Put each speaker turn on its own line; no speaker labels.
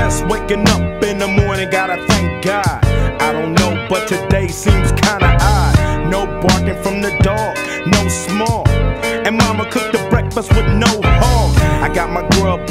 Just waking up in the morning, gotta thank God. I don't know, but today seems kinda odd. No barking from the dog, no small. And mama cooked the breakfast with no hog. I got my grub on.